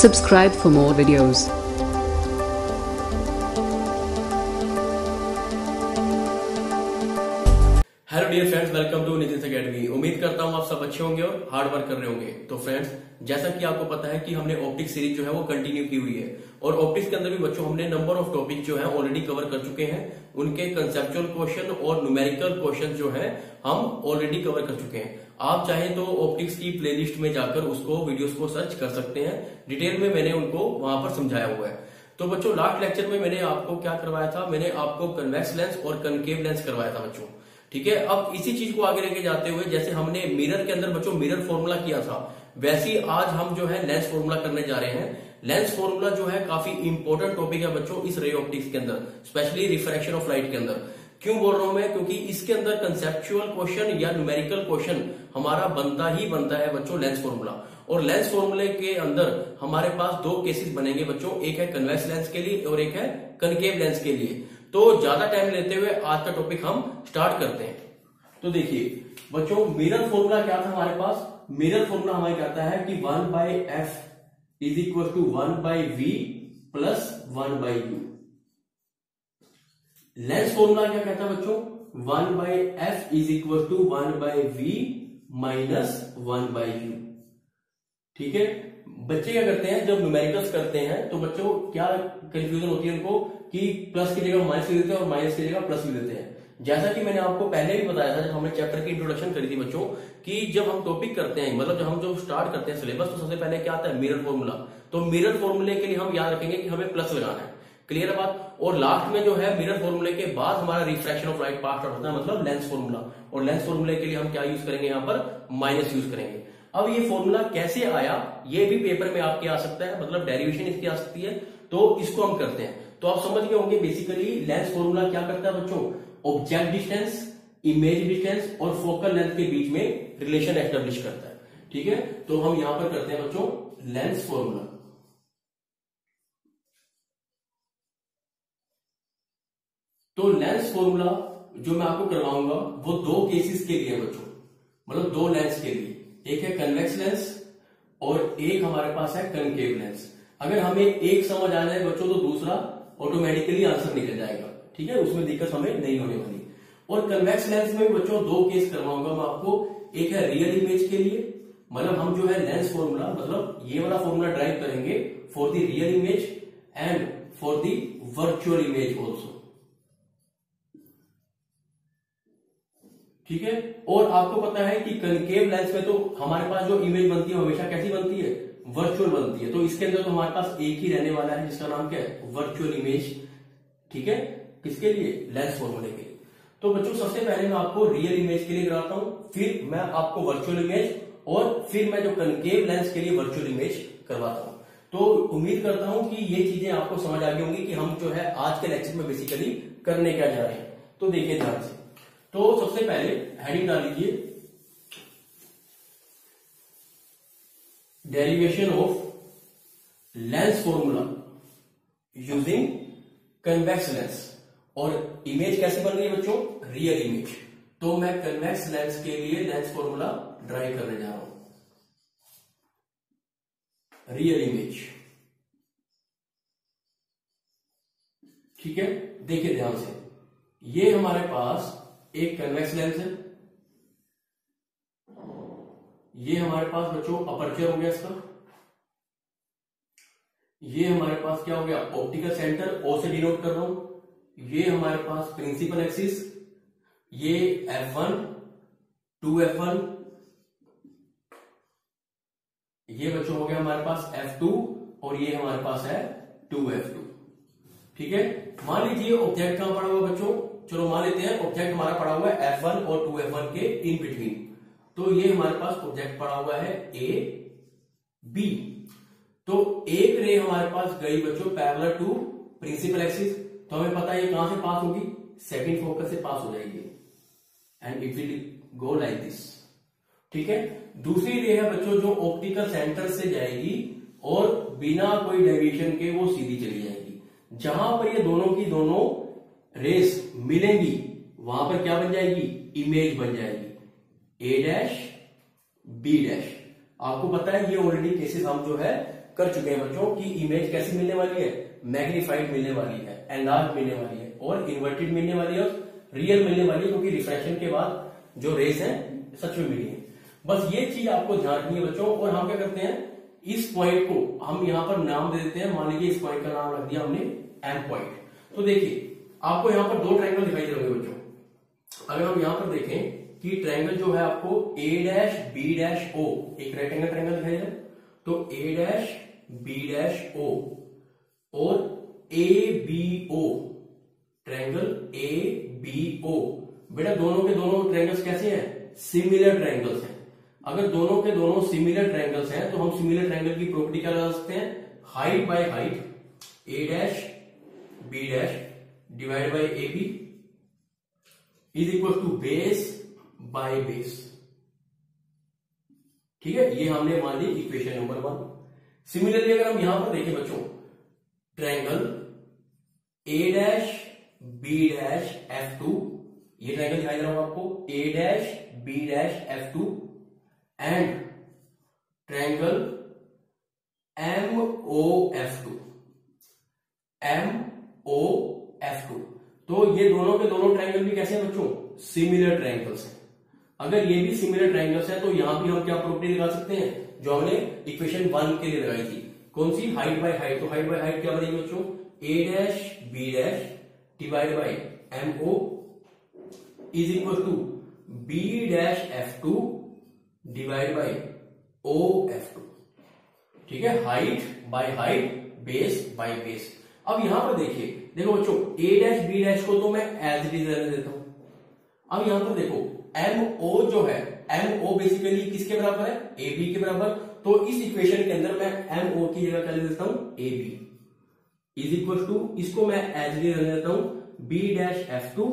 Subscribe for more videos. Hello dear friends welcome to Nitin academy उम्मीद करता हूँ आप सब अच्छे होंगे और हार्ड वर्क कर रहे होंगे। तो फ्रेंड्स जैसा कि आपको पता है कि हमने ऑप्टिक्स सीरीज़ जो है वो कंटिन्यू की हुई है। और ऑप्टिक्स के अंदर भी बच्चों, हमने नंबर ऑफ़ टॉपिक जो है ऑलरेडी कवर कर चुके हैं। उनके कंसेप्चुअल क्वेश्चन और न्यूमेरिकल क्वेश्चन जो है हम ऑलरेडी कवर कर चुके हैं। आप चाहे तो ऑप्टिक्स की प्लेलिस्ट में जाकर उसको वीडियोस को सर्च कर सकते हैं। डिटेल में मैंने उनको वहाँ पर समझाया हुआ है। तो बच्चों लास्ट लेक्चर में मैंने आपको क्या करवाया था? मैंने आपको कन्वेक्स लेंस और कनकेव लेंस करवाया था बच्चों। ठीक है? अब इसी चीज़ को आगे लेके जाते हुए, जैसे हमने मिरर के अंदर बच्चों मिरर फॉर्मूला किया था, वैसी आज हम जो है लेंस फॉर्मूला करने जा रहे हैं। लेंस फॉर्मूला जो है काफ़ी इंपॉर्टेंट टॉपिक है बच्चों इस रे ऑप्टिक्स के अंदर स्पेशली रिफ्रैक्शन ऑफ़ लाइट के अंदर। क्यों बोल रहा हूँ मैं? क्योंकि इसके अंदर कंसेप्चुअल क्वेश्चन या न्यूमेरिकल क्वेश्चन हमारा बनता ही बनता है बच्चों लेंस फॉर्मूला और लेंस फॉर्मूले के अंदर हमारे पास दो केसेस बनेंगे बच्चों, एक है कन्वेक्स लेंस के लिए और एक है कनकेव लेंस के लिए. तो ज़्यादा टाइम लेते हुए आज का टॉपिक हम स्टार्ट करते हैं. तो देखिए, बच्चों मिरर फॉर्मूला क्या था हमारे पास? मिरर फॉर्मूला हमारे कहता है कि one by f is equal to one by v plus one by u lens formula क्या कहता है बच्चों? One by f is equal to one by v minus one by u ठीक है? बच्चे क्या करते हैं? जब न्यूमेरिकल्स करते हैं तो बच्चों क्या कंफ्यूजन होती है उनको? कि प्लस की जगह माइनस लिख देते हैं और माइनस की जगह प्लस लिख देते हैं। जैसा कि मैंने आपको पहले भी बताया था, जब हमने चैप्टर की इंट्रोडक्शन करी थी बच्चों, कि जब हम टॉपिक करते हैं मतलब जब हम जो स्टार्ट करते हैं सिलेबस तो सबसे पहले क्या आता है? मिरर फॉर्मूला तो मिरर फॉर्मूले के लिए हम याद रखेंगे कि हमें प्लस लगाना है। क्लियर है बात? और लास्ट में जो है मिरर फॉर्मूले के बाद हमारा रिफ्रैक्शन ऑफ़ लाइट पास होता है मतलब लेंस फॉर्मूला और लेंस फॉर्मूले के लिए हम क्या यूज़ करेंगे यहाँ पर? माइनस यूज़ करेंगे. अब ये फॉर्मूला कैसे आया? ये भी पेपर में आपके आ सकता है मतलब डेरिवेशन इसकी आ सकती है तो इसको हम करते हैं. तो आप समझ गए होंगे बेसिकली लेंस फॉर्मूला क्या करता है बच्चों? ऑब्जेक्ट डिस्टेंस इमेज डिस्टेंस और फोकल लेंथ के बीच में रिलेशन एस्टेब्लिश करता है. ठीक है? तो हम यहाँ पर करते हैं बच्चों लेंस फॉर्मूला तो लेंस फॉर्मूला जो मैं आपको करवाऊँगा, वो दो केसेस के लिए बच्चों। मतलब दो लेंस के लिए। एक है कन्वेक्स लेंस और एक हमारे पास है कनकेव लेंस अगर हमें एक समझ आ जाए बच्चों तो दूसरा ऑटोमेटिकली आंसर निकल जाएगा। ठीक है? उसमें दिक्कत हमें नहीं होने वाली। और कन्वेक्स लेंस में बच्चों दो केस करवाऊँगा मैं आपको। एक है रियल इमेज के लिए। मतलब हम जो है लेंस फॉर्मूला मतलब ये वाला फॉर्मूला ड्राइव करेंगे for the real image and for the virtual image also ठीक है? और आपको पता है कि कनकेव लेंस में तो हमारे पास जो इमेज बनती है हमेशा कैसी बनती है? वर्चुअल बनती है। तो इसके अंदर तो हमारे पास एक ही रहने वाला है, जिसका नाम क्या है? वर्चुअल इमेज ठीक है? किसके लिए? लेंस फॉर्मूले के लिए। तो बच्चों, सबसे पहले मैं आपको रियल इमेज के लिए कराता हूँ, फिर मैं आपको वर्चुअल इमेज और फिर मैं जो कनकेव लेंस के लिए वर्चुअल इमेज करवाता हूँ। तो उम्मीद करता हूँ कि ये चीज़ें आपको समझ आ गई होंगी कि हम जो है आज के लेक्चर में बेसिकली करने क्या जा रहे हैं। तो देखिए ध्यान से। तो सबसे पहले हेडिंग डाल लीजिए derivation of lens formula using convex lens और इमेज कैसे बन रही है बच्चों? रियल इमेज तो मैं कन्वेक्स लेंस के लिए लेंस फॉर्मूला ड्राइव करने जा रहा हूँ। रियल इमेज ठीक है? देखिए ध्यान से। ये हमारे पास एक कन्वेक्स लेंस है। ये हमारे पास बच्चों अपर्चर हो गया इसका। ये हमारे पास क्या हो गया? ऑप्टिकल सेंटर ओ से डिनोट कर रहा हूँ। ये हमारे पास प्रिंसिपल एक्सिस ये F1 2F1 ये बच्चों हो गया हमारे पास F2 और ये हमारे पास है 2F2 ठीक है? मान लीजिए ऑब्जेक्ट कहाँ पड़ा हुआ बच्चों? चलो मान लेते हैं ऑब्जेक्ट हमारा पड़ा हुआ है F1 और 2F1 के इन बिटवीन तो ये हमारे पास ऑब्जेक्ट पड़ा हुआ है ए बी तो एक रे हमारे पास गई बच्चों पैरेलल टू प्रिंसिपल एक्सिस तो हमें पता है ये कहाँ से पास होगी? सेकंड फोकस से पास हो जाएगी. And it will go like this ठीक है? दूसरी रे है बच्चों जो ऑप्टिकल सेंटर से जाएगी और बिना कोई डेविएशन के वो सीधी चली जाएगी. जहाँ पर ये दोनों की दोनों रेस मिलेंगी, वहाँ पर क्या बन जाएगी? इमेज बन जाएगी। ए डैश बी डैश आपको पता है, ये ऑलरेडी केसेस हम जो है कर चुके हैं बच्चों कि इमेज कैसी मिलने वाली है? मैग्नीफाइड मिलने वाली है एनलार्ज मिलने वाली है और इन्वर्टेड मिलने वाली है और रियल मिलने वाली है, क्योंकि रिफ्रेक्शन के बाद जो रेस है, सच में मिली है। बस ये चीज़ आपको ध्यान रखनी है बच्चों, और हम क्या करते हैं? इस पॉइंट को हम यहाँ पर नाम दे देते हैं। मान लीजिए इस पॉइंट का नाम रख दिया हमने एम पॉइंट तो देखिए आपको यहाँ पर दो ट्रायंगल दिखाई दे रहे बच्चों। अगर हम यहाँ पर देखें कि ट्रायंगल जो है आपको A dash B dash O एक रेक्टेंगल ट्रायंगल दिखाई दे रहा है। तो A dash B dash O और A B O triangle A B O बेटा, दोनों के दोनों ट्रायंगल्स कैसे हैं? सिमिलर ट्रायंगल्स हैं। अगर दोनों के दोनों सिमिलर ट्रायंगल्स हैं तो हम सिमिलर ट्रायंगल की प्रॉपर्टी क्या लगा सकते हैं? Height by height A dash B dash divide by A B is equal to base by base ठीक है? ये हमने मान ली इक्वेशन नंबर वन सिमिलरली अगर हम यहाँ पर देखें बच्चों triangle A dash B dash F two ये ट्रायंगल दिखाई दे रहा हूँ आपको A dash B dash F two and triangle M O F two M O तो ये दोनों के दोनों ट्राइंगल भी कैसे हैं बच्चों? सिमिलर ट्राइंगल्स हैं। अगर ये भी सिमिलर ट्राइंगल्स है तो यहाँ भी हम क्या प्रॉपर्टी लगा सकते हैं? जो हमने इक्वेशन वन के लिए लगाई थी। कौन सी? हाइट बाय हाइट तो हाइट बाय हाइट क्या बनेगी बच्चों? A dash B dash divide by M O is equal to B dash F two divide by O F two ठीक है? Height by height base by base अब यहाँ पर देखिए देखो बच्चों ए डैश बी डैश को तो मैं एज इट इज़ रहने देता हूँ। अब यहाँ पर देखो एम ओ जो है एम ओ बेसिकली किसके बराबर है? ए बी के बराबर। तो इस इक्वेशन के अंदर मैं एम ओ की जगह क्या लिख देता हूँ? A B is equal to इसको मैं एज इट इज़ रहने देता हूँ B dash F two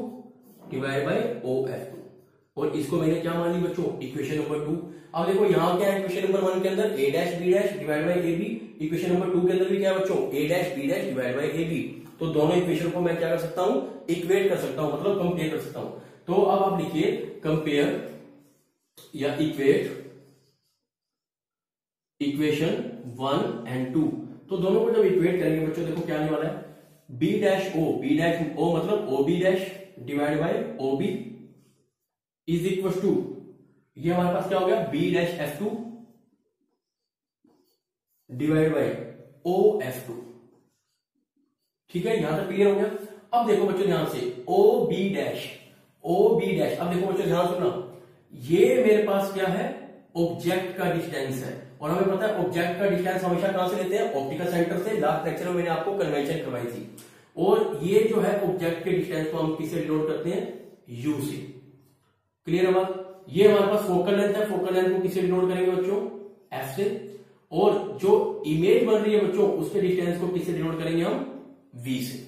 divide by O F two और इसको मैंने क्या मान ली बच्चों? इक्वेशन नंबर टू अब देखो यहाँ क्या है इक्वेशन नंबर वन के अंदर? A dash B dash divide by A B equation number two के अंदर भी क्या है बच्चों? A dash B dash divide by A B तो दोनों इक्वेशन को मैं क्या कर सकता हूँ? इक्वेट कर सकता हूँ मतलब कंपेयर कर सकता हूँ। तो अब आप लिखिए कंपेयर या equate equation one and two तो दोनों को जब इक्वेट करेंगे बच्चों, देखो क्या आने वाला है। B dash O B dash O मतलब O B dash divide by O B is equal to ये हमारे पास क्या हो गया? B dash F two divide by O F two ठीक है, यहाँ तक क्लियर हो गया? अब देखो बच्चों ध्यान से O B dash O B dash अब देखो बच्चों ध्यान सुनना। ये मेरे पास क्या है? ऑब्जेक्ट का डिस्टेंस है। और हमें पता है ऑब्जेक्ट का डिस्टेंस हमेशा कहाँ से लेते हैं? ऑप्टिकल सेंटर से। लास्ट लेक्चर में मैंने आपको कन्वेंशन करवाई थी। और ये जो है ऑब्जेक्ट के डिस्टेंस को हम किससे डिनोट करते हैं? यू से। क्लियर है ये हमारे पास फोकल लेंथ है। फोकल लेंथ को किससे डिनोट करेंगे बच्चों? एफ़ से। और जो इमेज बन रही है बच्चों, उसके डिस्टेंस को किससे डिनोट करेंगे हम? वी से।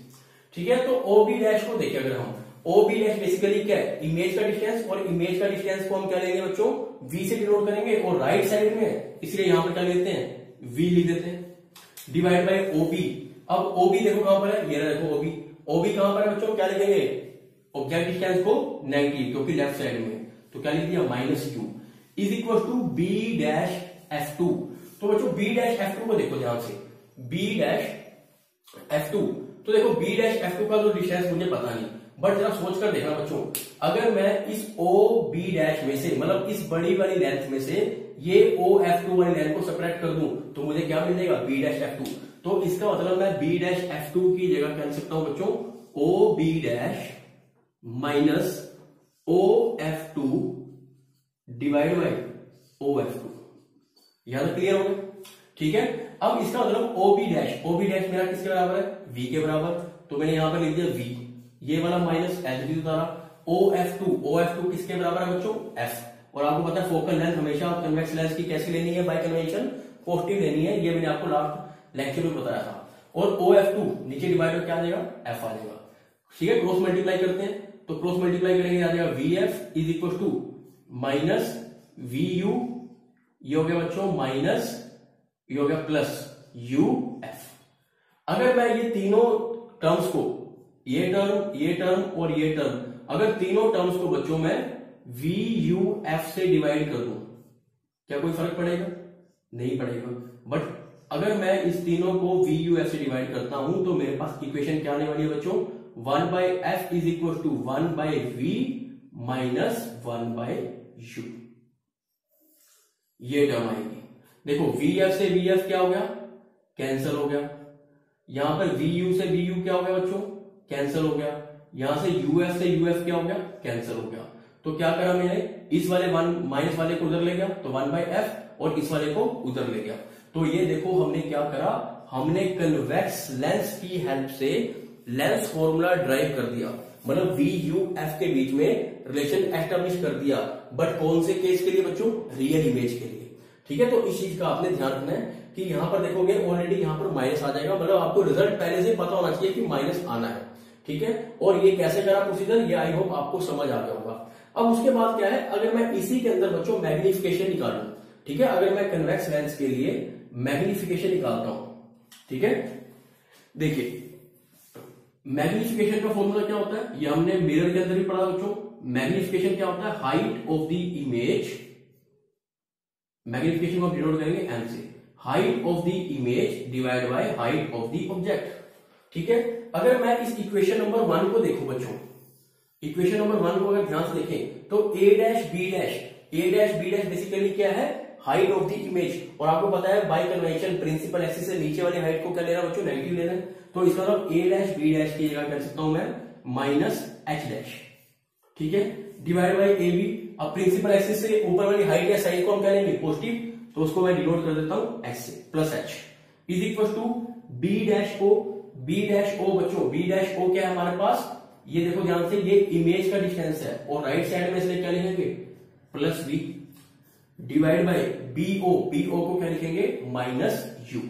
ठीक है तो ओ बी डैश को देखिए, अगर हम ओ बी डैश बेसिकली क्या है? इमेज का डिस्टेंस और इमेज का डिस्टेंस को हम क्या लेंगे बच्चों? वी से डिनोट करेंगे और राइट साइड में, इसलिए यहाँ पर क्या लेते हैं? वी लिख देते हैं। डिवाइड बाय ओबी अब ओबी देखो कहाँ पर है? रहा देखो ओबी ओबी कहाँ पर है बच्चों? क्या लिखेंगे? ऑब्जेक्ट डिस्टेंस को नेगेटिव क्योंकि लेफ़्ट साइड में। तो क्या लिख दिया? Minus U is equal to B dash F two तो बच्चों बी डैश एफ़ टू को देखो ध्यान से। बी डैश एफ़ टू तो देखो बी डैश एफ़ टू का जो डिस्टेंस मुझे पता नहीं। बट जरा सोच कर देखना बच्चों। अगर मैं इस ओ बी डैश में से मतलब इस बड़ी वाली लेंथ में से ये ओ एफ़ टू वाली लेंथ को सेपरेट कर दूँ तो मुझे क्या मिलेगा बी डैश एफ़ टू तो इसका मतलब मैं बी डैश एफ़ टू की जगह कह सकता हूँ बच्चों? O B dash minus O F two divide by O F two तक क्लियर हो गया? ठीक है? अब इसका मतलब O B dash O B dash मेरा किसके बराबर है? वी के बराबर। तो मैंने यहाँ पर लिख दिया वी ये वाला माइनस एच डी उतारा। O F two O F two किसके बराबर है बच्चों? एफ़ और आपको पता है फोकल लेंथ हमेशा कन्वेक्स लेंस की कैसी लेनी है? बाय कन्वेंशन पॉजिटिव लेनी है। ये मैंने आपको लास्ट लेक्चर में बताया था। और ओ एफ़ टू नीचे डिवाइड क्या आ जाएगा? एफ़ आ जाएगा। ठीक है? क्रॉस मल्टीप्लाई करते हैं। तो क्रॉस मल्टीप्लाई करेंगे, आ जाएगा V F is equal to minus V U ये हो गया बच्चों माइनस हो गया प्लस यू एफ़ अगर मैं ये तीनों टर्म्स को, ये टर्म ये टर्म और ये टर्म अगर तीनों टर्म्स को बच्चों में वी यू एफ़ से डिवाइड कर दू, क्या कोई फ़र्क पड़ेगा? नहीं पड़ेगा। बट अगर मैं इस तीनों को वी यू एफ़ से डिवाइड करता हूँ तो मेरे पास इक्वेशन क्या आने वाली है बच्चों? One by F is equal to one by V minus one by U ये टर्म आएगी। देखो वी एफ़ से वी एफ़ क्या हो गया? कैंसिल हो गया। यहाँ पर वी यू से वी यू क्या हो गया बच्चों? कैंसिल हो गया। यहाँ से यूएफ से यूएफ क्या हो गया? कैंसिल हो गया। तो क्या करा मैंने? इस वाले वन माइनस वाले को उधर ले गया तो वन बाई एफ़ और इस वाले को उधर ले गया। तो ये देखो, हमने क्या करा? हमने कन्वेक्स लेंस की हेल्प से लेंस फॉर्मूला ड्राइव कर दिया। मतलब वी यू एफ़ के बीच में रिलेशन एस्टेब्लिश कर दिया। बट कौन से केस के लिए बच्चों? रियल इमेज के लिए। ठीक है? तो इस चीज़ का आपने ध्यान रखना है कि यहाँ पर देखोगे ऑलरेडी यहाँ पर माइनस आ जाएगा। मतलब आपको रिज़ल्ट पहले से पता होना चाहिए कि माइनस आना है। ठीक है? और ये कैसे करा प्रोसीजर ये आई होप आपको समझ आ गया होगा। अब उसके बाद क्या है? अगर मैं इसी के अंदर बच्चों मैग्निफिकेशन निकालू, ठीक है? अगर मैं कन्वेक्स लेंस के लिए मैग्निफिकेशन निकालता हूँ, ठीक है? देखिए मैग्निफिकेशन का फॉर्मूला क्या होता है? ये हमने मिरर के अंदर भी पढ़ा बच्चों। मैग्निफिकेशन क्या होता है? Height of the image magnification को आप डिनोट करेंगे एम से। Height of the image divide by height of the object ठीक है? अगर मैं इस इक्वेशन नंबर वन को देखूँ बच्चों इक्वेशन नंबर वन को अगर ध्यान से देखें तो A dash B dash A dash B dash basically क्या है? हाइट ऑफ़ द इमेज और आपको पता है बाई कन्वेंशन प्रिंसिपल एक्सिस से नीचे वाली हाइट को क्या लेना बच्चों? नेगेटिव लेना है। तो इसका मतलब ए डैश बी डैश की जगह कर सकता हूँ मैं। माइनस एच डैश ठीक है? डिवाइड बाई ए बी अब प्रिंसिपल एक्सिस से ऊपर वाली हाइट या साइड को हम क्या लेंगे? पॉजिटिव तो उसको मैं डिनोट कर देता हूँ एक्स से plus H is equal to B dash O B dash O बच्चों बी डैश ओ क्या है हमारे पास? ये देखो ध्यान से, ये इमेज का डिस्टेंस है और राइट साइड में इसलिए क्या लिखेंगे? Plus B divide by BO BO को क्या लिखेंगे? माइनस यू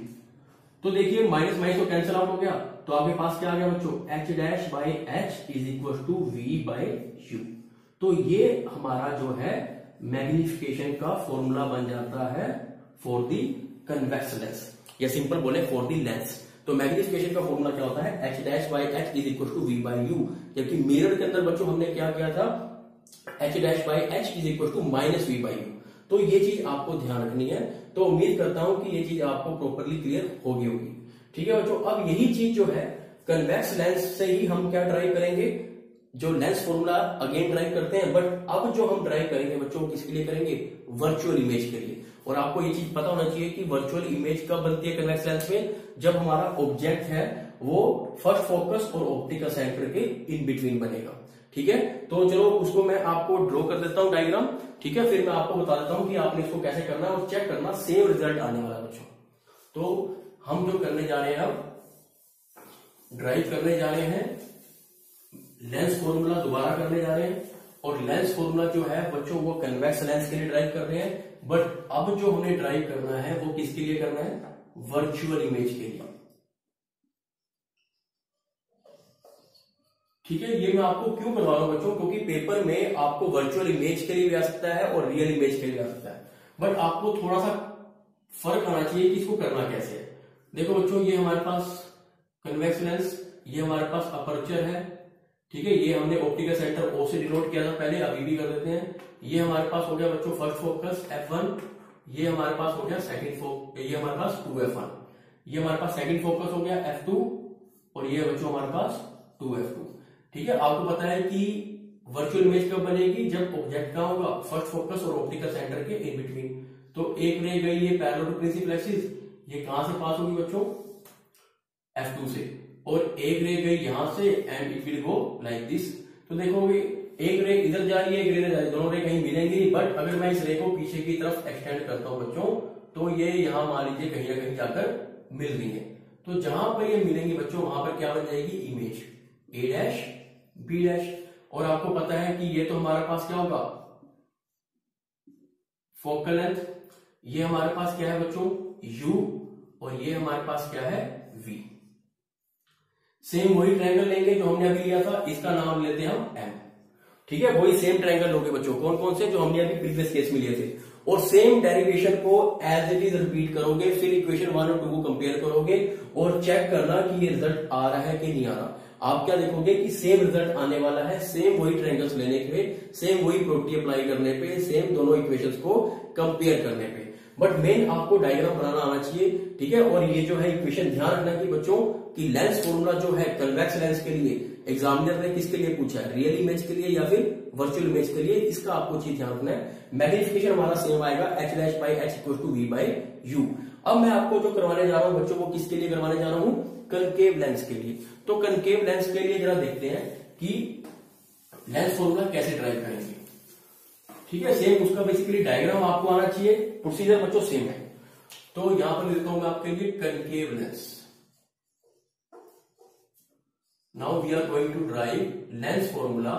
तो देखिए माइनस माइनस को कैंसिल आउट हो गया। तो आपके पास क्या आ गया बच्चों? H dash by H is equal to V by U तो ये हमारा जो है मैग्निफिकेशन का फॉर्मूला बन जाता है फॉर दी कन्वेक्स लेंस या सिंपल बोले फॉर दी लेंस तो मैग्निफिकेशन का फॉर्मूला क्या होता है? H dash by H is equal to V by U जबकि मिरर के अंदर बच्चों, हमने क्या किया था? H dash by H is equal to minus V by U तो ये चीज़ आपको ध्यान रखनी है। तो उम्मीद करता हूँ कि ये चीज़ आपको प्रॉपरली क्लियर होगी होगी। ठीक है बच्चों, अब यही चीज़ जो है कन्वेक्स लेंस से ही हम क्या ड्राइव करेंगे? जो लेंस फॉर्मूला अगेन ड्राइव करते हैं बट अब जो हम ड्राइव करेंगे, बच्चों, किसके लिए करेंगे? वर्चुअल इमेज के लिए। और आपको ये चीज़ पता होना चाहिए कि वर्चुअल इमेज कब बनती है कन्वेक्स लेंस में? जब हमारा ऑब्जेक्ट है, वो फ़र्स्ट फोकस और ऑप्टिकल सेंटर के इन बिटवीन बनेगा। ठीक है? तो चलो, उसको मैं आपको ड्रॉ कर देता हूँ डायग्राम ठीक है? फिर मैं आपको बता देता हूँ कि आपने इसको कैसे करना है और चेक करना सेम रिज़ल्ट आने वाला बच्चों। तो हम जो करने जा रहे हैं अब ड्राइव करने जा रहे हैं। लेंस फॉर्मूला दोबारा करने जा रहे हैं और लेंस फॉर्मूला जो है, बच्चों, वो कन्वेक्स लेंस के लिए ड्राइव कर रहे हैं। बट अब जो हमें ड्राइव करना है, वो किसके लिए करना है? वर्चुअल इमेज के लिए। ठीक है, ये मैं आपको क्यों करवा रहा हूँ बच्चों? क्योंकि पेपर में आपको वर्चुअल इमेज के लिए भी आ सकता है और रियल इमेज के लिए आ सकता है। बट आपको थोड़ा सा फ़र्क आना चाहिए कि इसको करना कैसे है। देखो बच्चों, ये हमारे पास कन्वेक्स लेंस ये हमारे पास अपर्चर है। ठीक है, ये हमने ऑप्टिकल सेंटर ओ से डिनोट किया था पहले, अभी भी कर देते हैं। ये हमारे पास हो गया बच्चों फ़र्स्ट फोकस एफ़ वन ये हमारे पास हो गया सेकंड फोकस ये हमारे पास टू एफ़ वन ये हमारे पास सेकंड फोकस हो गया एफ़ टू और ये बच्चों हमारे पास टू एफ़ टू ठीक है, आपको पता है कि वर्चुअल इमेज कब बनेगी? जब ऑब्जेक्ट का होगा फ़र्स्ट फोकस और ऑप्टिकल सेंटर के इन बिटवीन तो एक रह गई ये पैरेलल टू प्रिंसिपल एक्सिस ये कहाँ से पास होगी बच्चों? F2 से। और एक रे गई यहाँ से and it will go like this तो देखोगे एक रे इधर जा रही है, एक रे जा रही है, दोनों रे कहीं मिलेंगी बट अगर मैं इस रे को पीछे की तरफ़ एक्सटेंड करता हूँ बच्चों तो ये यहाँ मान लीजिए कहीं ना कहीं जाकर मिल रही है। तो जहाँ पर ये मिलेंगी बच्चों, वहाँ पर क्या बन जाएगी? Image A dash B dash और आपको पता है कि ये तो हमारे पास क्या होगा? फोकल लेंथ ये हमारे पास क्या है बच्चों? यू और ये हमारे पास क्या है? सेम वही ट्रायंगल लेंगे जो हमने अभी लिया था, इसका नाम लेते हैं हम एम ठीक है, वही सेम ट्रायंगल लोगे बच्चों कौन कौन से जो हमने अभी प्रीवियस केस में लिए थे। और सेम डेरिवेशन को एज इट इज़ रिपीट करोगे, फिर इक्वेशन वन और टू को कंपेयर करोगे और चेक करना कि ये रिज़ल्ट आ रहा है कि नहीं आ रहा। आप क्या देखोगे कि सेम रिज़ल्ट आने वाला है सेम वही ट्रायंगल्स लेने के सेम वही प्रॉपर्टी अप्लाई करने पे सेम दोनों इक्वेशंस को कंपेयर करने पे। बट मेन आपको डायग्राम बनाना आना चाहिए, ठीक है? और ये जो है इक्वेशन ध्यान रखना कि बच्चों की लेंस फॉर्मूला जो है कन्वेक्स लेंस के लिए एग्जामिनर ने किसके लिए पूछा है? रियल इमेज के लिए या फिर वर्चुअल इमेज के लिए? इसका आपको चीज़ ध्यान रखना है। मैग्निफिकेशन हमारा सेम आएगा H dash by H equal to V by U अब मैं आपको जो करवाने जा रहा हूँ, बच्चों को किसके लिए करवाने जा रहा हूँ? कनकेव लेंस के लिए। तो कनकेव लेंस के लिए जरा देखते हैं कि लेंस फॉर्मूला कैसे ड्राइव करेंगे। ठीक है सेम उसका बेसिकली डायग्राम आपको आना चाहिए। प्रोसीजर बच्चों सेम है। तो यहाँ पर देता हूँ मैं आपके लिए concave lens now we are going to derive lens formula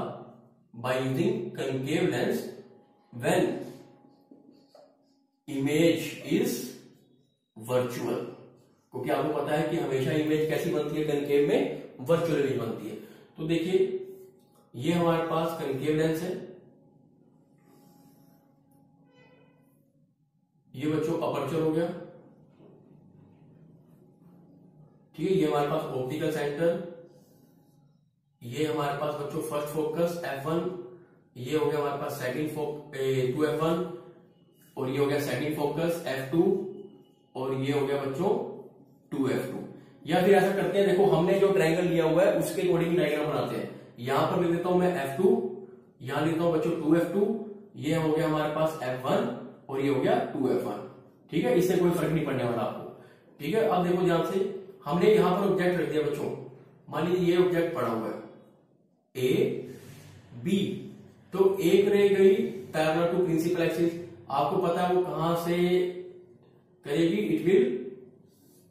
by using concave lens when image is virtual क्योंकि आपको पता है कि हमेशा इमेज कैसी बनती है? कंकेव में वर्चुअल इमेज बनती है। तो देखिए, ये हमारे पास कंकेव लेंस है। ये बच्चों अपर्चर हो गया। ठीक है, ये हमारे पास ऑप्टिकल सेंटर ये हमारे पास बच्चों फ़र्स्ट फोकस F1 ये हो गया हमारे पास second focus two F one और ये हो गया सेकंड फोकस F2 और ये हो गया बच्चों टू एफ़ टू या फिर ऐसा करते हैं, देखो, हमने जो ट्रायंगल लिया हुआ है, उसके अकॉर्डिंग डायग्राम बनाते हैं। यहाँ पर लिख देता हूँ मैं एफ़ टू यहाँ लिखता हूँ बच्चों टू एफ़ टू ये हो गया हमारे पास एफ़ वन और ये हो गया टू एफ़ वन ठीक है? इससे कोई फ़र्क नहीं पड़ने वाला आपको। ठीक है? अब देखो ध्यान से, हमने यहाँ पर ऑब्जेक्ट रख दिया बच्चों। मान लीजिए ये ऑब्जेक्ट पड़ा हुआ है। ए बी तो एक रह गई पैरल टू प्रिंसिपल एक्सिस। आपको पता है वो कहाँ से करेगी? It will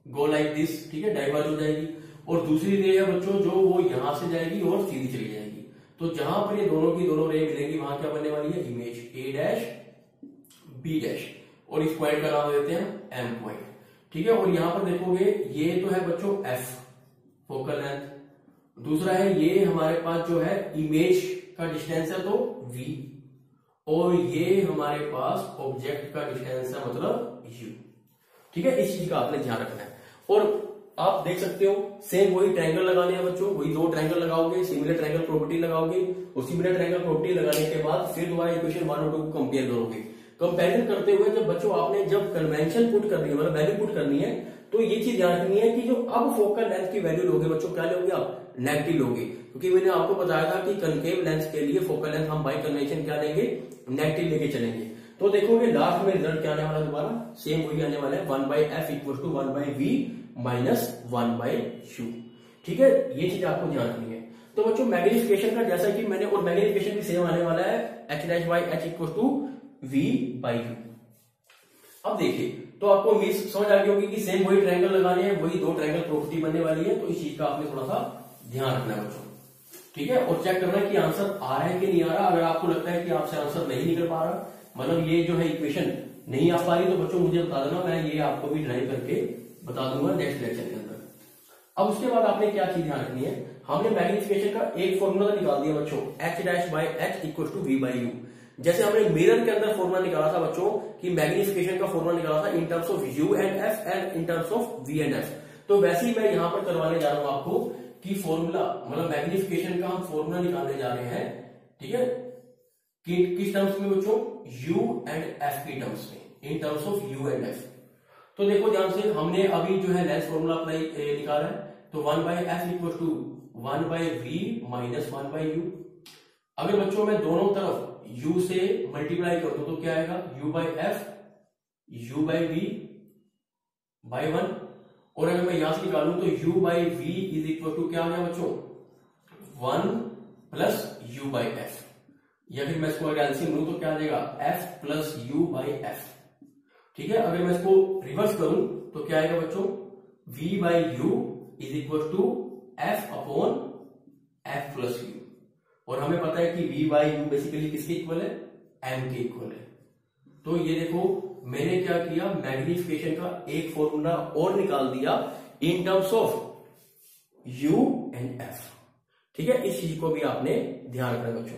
go like this ठीक है? डाइवर्ज हो जाएगी। और दूसरी रे है बच्चों, जो वो यहाँ से जाएगी और सीधी चली जाएगी। तो जहाँ पर ये दोनों की दोनों रे मिलेंगी, वहाँ क्या बनने वाली है? Image A dash B dash और इस पॉइंट का नाम देते हैं एम पॉइंट ठीक है? और यहाँ पर देखोगे, ये तो है बच्चों एफ़ फोकल लेंथ दूसरा है, ये हमारे पास जो है इमेज का डिस्टेंस है तो वी और ये हमारे पास ऑब्जेक्ट का डिस्टेंस है मतलब यू ठीक है, इस चीज़ का आपने ध्यान रखना है। और आप देख सकते हो सेम वही ट्रायंगल लगाने हैं बच्चों, वही दो ट्रायंगल लगाओगे सिमिलर ट्रायंगल प्रॉपर्टी लगाओगे, और सिमिलर ट्रायंगल प्रॉपर्टी लगाने के बाद फिर दोबारा इक्वेशन वन और टू को कंपेयर करोगे। कंपेरिजन करते हुए जब बच्चों, आपने जब कन्वेंशन पुट करनी है मतलब वैल्यू पुट करनी है तो ये चीज़ ध्यान रखनी है कि जो अब फोकल लेंथ की वैल्यू लोगे बच्चों, क्या लोगे आप? नेगेटिव लोगे। क्योंकि मैंने आपको बताया था कि कनकेव लेंस के लिए फोकल लेंथ हम बाई कन्वेंशन क्या लेंगे नेगेटिव लेके चलेंगे। तो देखोगे लास्ट में रिज़ल्ट क्या आने वाला दोबारा? सेम वही आने वाला है। One by F equal to one by V minus one by U ठीक है? ये चीज़ आपको ध्यान रखनी है। तो बच्चों मैग्निफिकेशन का जैसा कि मैंने, और मैग्निफिकेशन भी सेम आने वाला है। H dash by H equal to V by U अब देखिए तो आपको उम्मीद समझ आ गई होगी कि सेम वही ट्रायंगल लगाने हैं, वही दो ट्रायंगल प्रॉपर्टी बनने वाली है। तो इस चीज़ का आपने थोड़ा सा ध्यान रखना है बच्चों। ठीक है? और चेक करना कि आंसर आ रहा है कि नहीं आ रहा। अगर आपको लगता है कि आपसे आंसर नहीं निकल पा रहा मतलब ये जो है इक्वेशन नहीं आ पा रही तो बच्चों मुझे बता देना, मैं ये आपको भी ड्राइव करके बता दूँगा नेक्स्ट लेक्चर के अंदर। अब उसके बाद आपने क्या चीज़ ध्यान रखनी है? हमने मैग्निफिकेशन का एक फॉर्मूला निकाल दिया बच्चों। H dash by H equal to V by U जैसे हमने मिरर के अंदर फॉर्मूला निकाला था बच्चों, कि मैग्निफिकेशन का फॉर्मूला निकाला था in terms of U and F and in terms of V and F तो वैसे ही मैं यहाँ पर करवाने जा रहा हूँ आपको कि फॉर्मूला मतलब मैग्निफिकेशन का हम फॉर्मूला निकालने जा रहे हैं ठीक है? कि, किस टर्म्स में बच्चों? U एंड f की टर्म्स में in terms of u and f. तो देखो ध्यान से हमने अभी जो है लेंस फॉर्मूला अप्लाई निकाला है तो one by F equal to one by V minus one by U अगर बच्चों में दोनों तरफ़ u से मल्टीप्लाई कर दो तो क्या आएगा? U by F U by V by one और अगर मैं यहाँ से निकालू तो u by V is equal to क्या आ गया बच्चों? One plus U by F या फिर मैं इसको अगर एल्सियम लू तो क्या आ जाएगा? F plus U by F ठीक है? अगर मैं इसको रिवर्स करूँ तो क्या आएगा बच्चों? v by U is equal to F upon F plus U और हमें पता है कि v बाई यू बेसिकली किसके इक्वल है? m के इक्वल है। तो ये देखो मैंने क्या किया? मैग्निफिकेशन का एक फॉर्मूला और निकाल दिया in terms of u and f ठीक है? इस चीज़ को भी आपने ध्यान रखना बच्चों।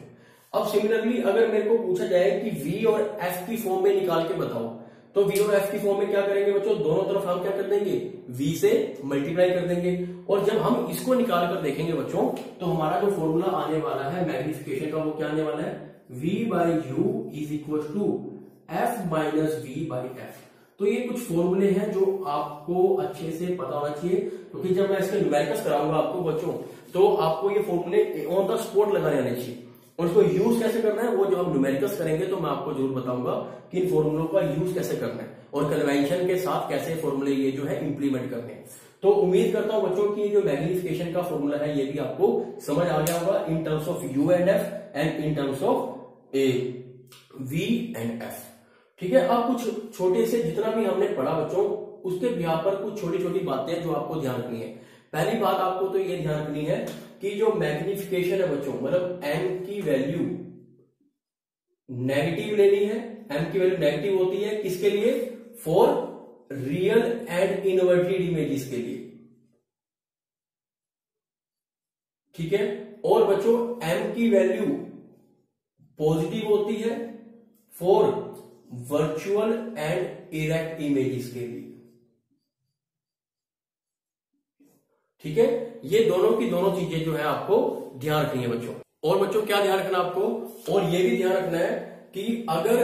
अब सिमिलरली अगर मेरे को पूछा जाए कि v और f की फॉर्म में निकाल के बताओ तो v और f की फॉर्म में क्या करेंगे बच्चों? दोनों तरफ़ हम क्या कर देंगे? V से मल्टीप्लाई कर देंगे। और जब हम इसको निकाल कर देखेंगे बच्चों तो हमारा जो फॉर्मूला आने वाला है मैग्निफिकेशन का वो क्या आने वाला है? V by U is equal to F minus V by F तो ये कुछ फॉर्मूले हैं जो आपको अच्छे से पता होना चाहिए, क्योंकि जब मैं इसके न्यूमेरिकल्स कराऊँगा आपको, बच्चों तो आपको ये फॉर्मूले ऑन द स्पॉट लगाने आने चाहिए। और इसको यूज़ कैसे करना है, वो जब हम न्यूमेरिकल्स करेंगे तो मैं आपको ज़रूर बताऊँगा कि इन फॉर्मूलों का यूज़ कैसे करना है और कन्वेंशन के साथ कैसे फॉर्मूले ये जो है इंप्लीमेंट करने हैं। तो उम्मीद करता हूँ बच्चों की जो मैग्निफिकेशन का फॉर्मूला है, ये भी आपको समझ आ गया होगा in terms of U and F and in terms of A V and F ठीक है? अब कुछ छोटे से, जितना भी हमने पढ़ा बच्चों, उसके बिहार पर कुछ छोटी छोटी बातें जो आपको ध्यान रखनी है। पहली बात आपको तो ये ध्यान रखनी है कि जो मैग्निफिकेशन है बच्चों मतलब एम की वैल्यू नेगेटिव लेनी है। एम की वैल्यू नेगेटिव होती है किसके लिए? For real and inverted images के लिए। ठीक है? और बच्चों एम की वैल्यू पॉजिटिव होती है। For virtual and erect images के लिए। ठीक है? ये दोनों की दोनों चीज़ें जो है आपको ध्यान रखनी है बच्चों। और बच्चों क्या ध्यान रखना आपको? और ये भी ध्यान रखना है कि अगर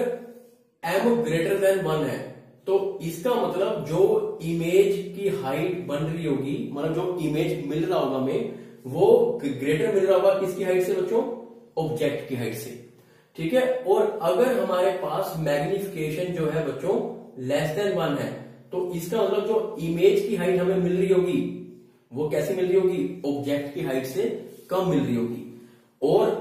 एम ग्रेटर देन वन है तो इसका मतलब जो इमेज की हाइट बन रही होगी मतलब जो इमेज मिल रहा होगा हमें, वो ग्रेटर मिल रहा होगा किसकी हाइट से बच्चों? ऑब्जेक्ट की हाइट से। ठीक है? और अगर हमारे पास मैग्निफिकेशन जो है बच्चों लेस देन वन है तो इसका मतलब जो इमेज की हाइट हमें मिल रही होगी, वो कैसे मिल रही होगी? ऑब्जेक्ट की हाइट से कम मिल रही होगी। और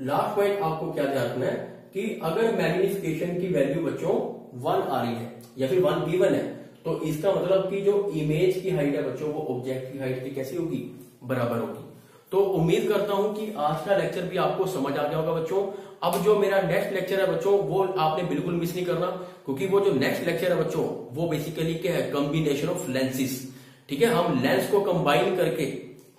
लास्ट पॉइंट आपको क्या रखना है कि अगर मैग्निफिकेशन की वैल्यू बच्चों वन आ रही है, या फिर वन गिवन है तो इसका मतलब कि जो इमेज की हाइट है बच्चों, वो ऑब्जेक्ट की हाइट की कैसी होगी? बराबर होगी। तो उम्मीद करता हूँ कि आज का लेक्चर भी आपको समझ आ गया होगा बच्चों। अब जो मेरा नेक्स्ट लेक्चर है बच्चों, वो आपने बिल्कुल मिस नहीं करना, क्योंकि वो जो नेक्स्ट लेक्चर है बच्चों, वो बेसिकली क्या है कॉम्बिनेशन ऑफ़ लेंसेज ठीक है, हम लेंस को कंबाइन करके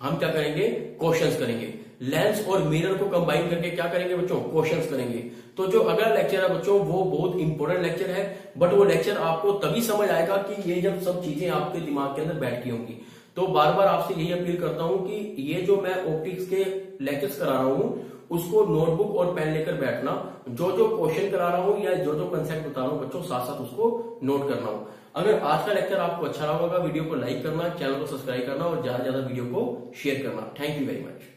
हम क्या करेंगे? क्वेश्चन करेंगे। लेंस और मिरर को कंबाइन करके क्या करेंगे बच्चों? क्वेश्चन करेंगे। तो जो अगला लेक्चर है बच्चों, वो बहुत इंपॉर्टेंट लेक्चर है बट वो लेक्चर आपको तभी समझ आएगा कि ये जब सब चीज़ें आपके दिमाग के अंदर बैठ गई होंगी। तो बार बार आपसे यही अपील करता हूँ कि ये जो मैं ऑप्टिक्स के लेक्चर्स करा रहा हूँ, उसको नोटबुक और पेन लेकर बैठना जो जो क्वेश्चन करा रहा हूँ या जो जो कंसेप्ट बता रहा हूँ, बच्चों साथ साथ उसको नोट करना हो। अगर आज का लेक्चर आपको अच्छा लगा होगा, वीडियो को लाइक करना चैनल को सब्सक्राइब करना और ज़्यादा से ज़्यादा वीडियो को शेयर करना। Thank you very much